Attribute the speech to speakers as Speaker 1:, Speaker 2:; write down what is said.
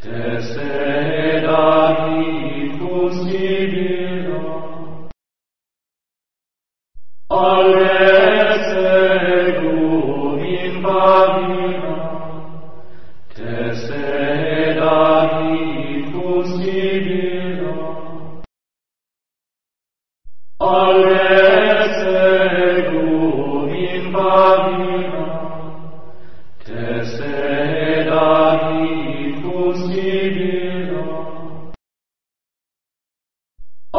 Speaker 1: Te